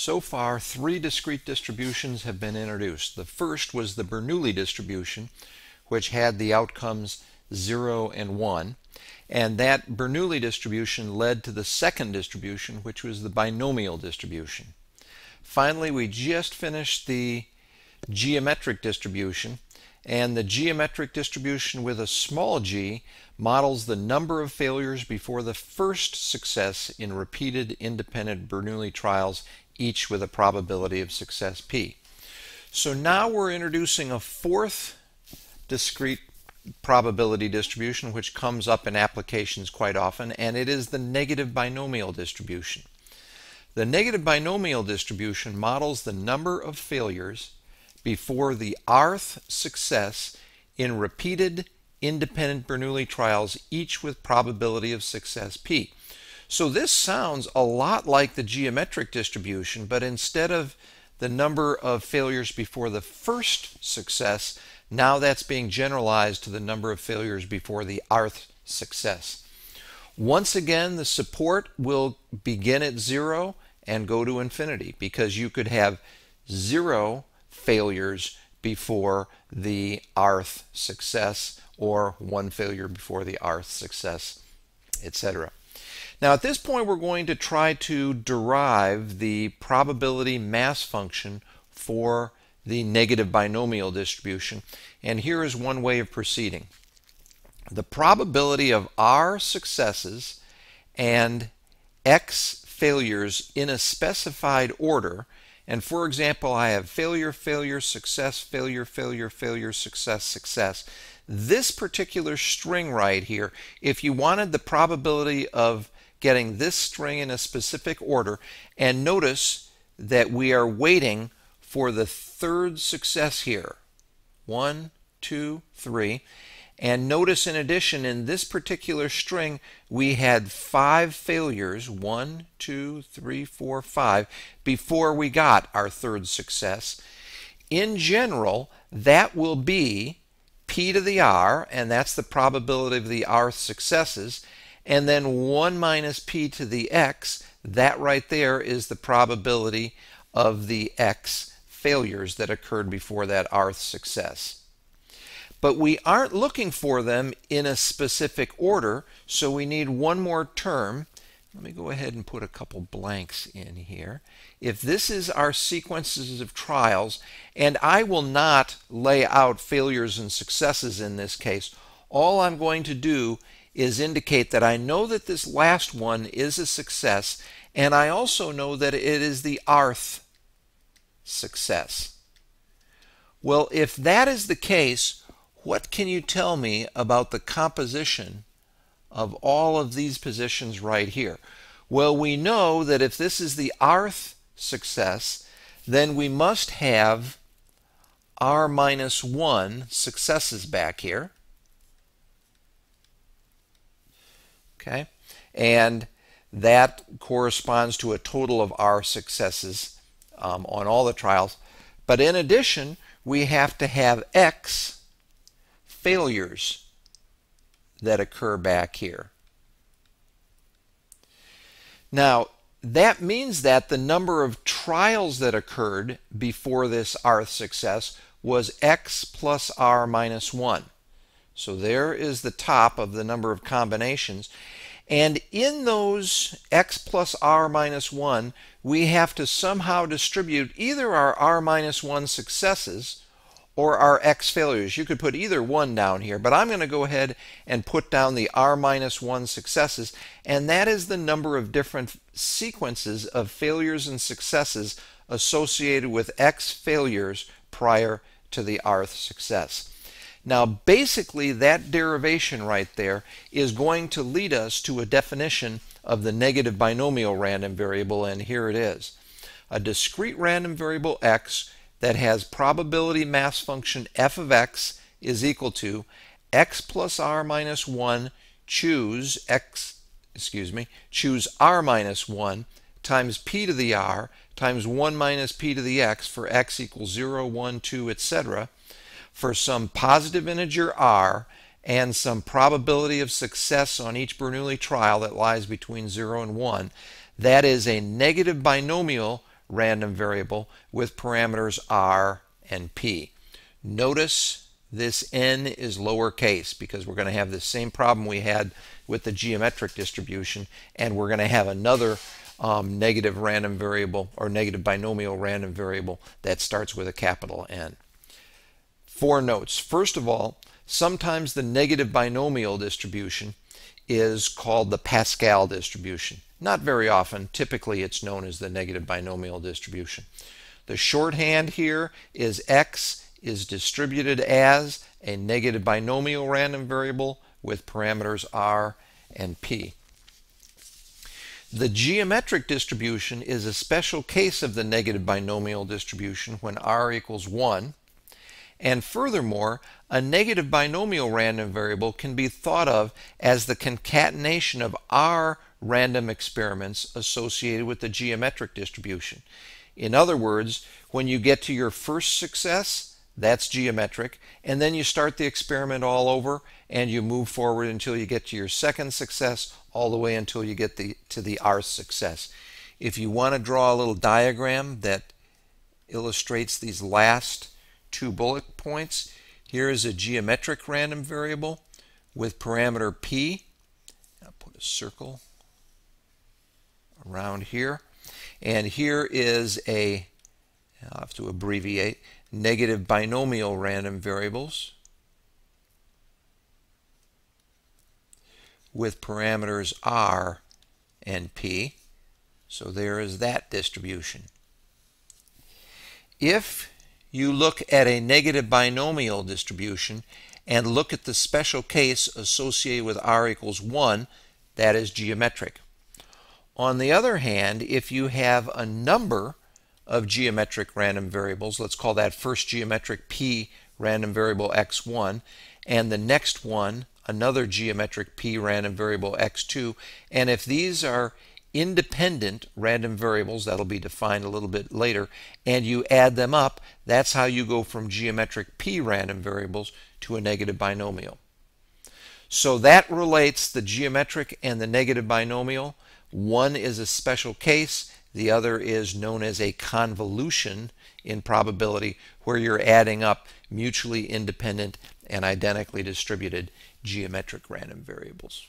So far, three discrete distributions have been introduced. The first was the Bernoulli distribution, which had the outcomes 0 and 1. And that Bernoulli distribution led to the second distribution, which was the binomial distribution. Finally, we just finished the geometric distribution, and the geometric distribution with a small g models the number of failures before the first success in repeated independent Bernoulli trials, each with a probability of success p. So now we're introducing a fourth discrete probability distribution which comes up in applications quite often, and it is the negative binomial distribution. The negative binomial distribution models the number of failures before the rth success in repeated independent Bernoulli trials, each with probability of success p. So this sounds a lot like the geometric distribution, but instead of the number of failures before the first success, now that's being generalized to the number of failures before the rth success. Once again, the support will begin at zero and go to infinity because you could have zero failures before the rth success or one failure before the rth success, etc. Now at this point we're going to try to derive the probability mass function for the negative binomial distribution and here is one way of proceeding. The probability of r successes and x failures in a specified order and for example, I have failure, failure, success, failure, failure, failure, success, success. This particular string right here, if you wanted the probability of getting this string in a specific order, and notice that we are waiting for the third success here. One, two, three. And notice in addition, in this particular string, we had five failures, one, two, three, four, five, before we got our third success. In general, that will be p to the r, and that's the probability of the r successes, and then 1 minus p to the x, that right there is the probability of the x failures that occurred before that rth success but we aren't looking for them in a specific order, so we need one more term. Let me go ahead and put a couple blanks in here. If this is our sequences of trials, and I will not lay out failures and successes in this case, all I'm going to do is indicate that I know that this last one is a success, and I also know that it is the rth success. Well, if that is the case, what can you tell me about the composition of all of these positions right here? Well, we know that if this is the rth success, then we must have r minus 1 successes back here. Okay, and that corresponds to a total of r successes um, on all the trials. But in addition, we have to have x failures that occur back here. Now, that means that the number of trials that occurred before this rth success was x plus r minus 1. So there is the top of the number of combinations. And in those x plus r minus 1, we have to somehow distribute either our r minus 1 successes or our x failures. You could put either one down here, but I'm going to go ahead and put down the r minus 1 successes, and that is the number of different sequences of failures and successes associated with x failures prior to the rth success. Now, basically, that derivation right there is going to lead us to a definition of the negative binomial random variable, and here it is. A discrete random variable x that has probability mass function f of x is equal to x plus r minus 1 choose x excuse me choose r minus 1 times p to the r times 1 minus p to the x for x equals 0 1 2 etc for some positive integer r and some probability of success on each Bernoulli trial that lies between 0 and 1 that is a negative binomial random variable with parameters r and p. Notice this n is lowercase because we're going to have the same problem we had with the geometric distribution and we're going to have another um, negative random variable or negative binomial random variable that starts with a capital N. Four notes. First of all, sometimes the negative binomial distribution is called the Pascal distribution. Not very often. Typically, it's known as the negative binomial distribution. The shorthand here is x is distributed as a negative binomial random variable with parameters r and p. The geometric distribution is a special case of the negative binomial distribution when r equals 1. And furthermore, a negative binomial random variable can be thought of as the concatenation of r random experiments associated with the geometric distribution. In other words, when you get to your first success, that's geometric, and then you start the experiment all over and you move forward until you get to your second success all the way until you get the, to the R success. If you want to draw a little diagram that illustrates these last two bullet points, here is a geometric random variable with parameter p. I'll put a circle around here. And here is a, I'll have to abbreviate, negative binomial random variables with parameters r and p. So there is that distribution. If you look at a negative binomial distribution and look at the special case associated with r equals 1, that is geometric. On the other hand, if you have a number of geometric random variables, let's call that first geometric p random variable x1, and the next one another geometric p random variable x2. And if these are independent random variables, that'll be defined a little bit later, and you add them up, that's how you go from geometric p random variables to a negative binomial. So that relates the geometric and the negative binomial. One is a special case, the other is known as a convolution in probability, where you're adding up mutually independent and identically distributed geometric random variables.